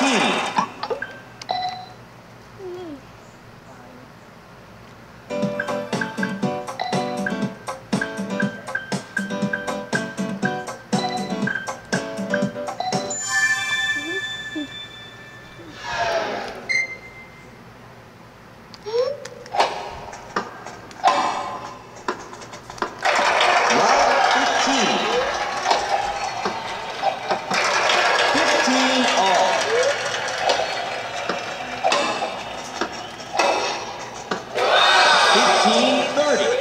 Wow. 1930.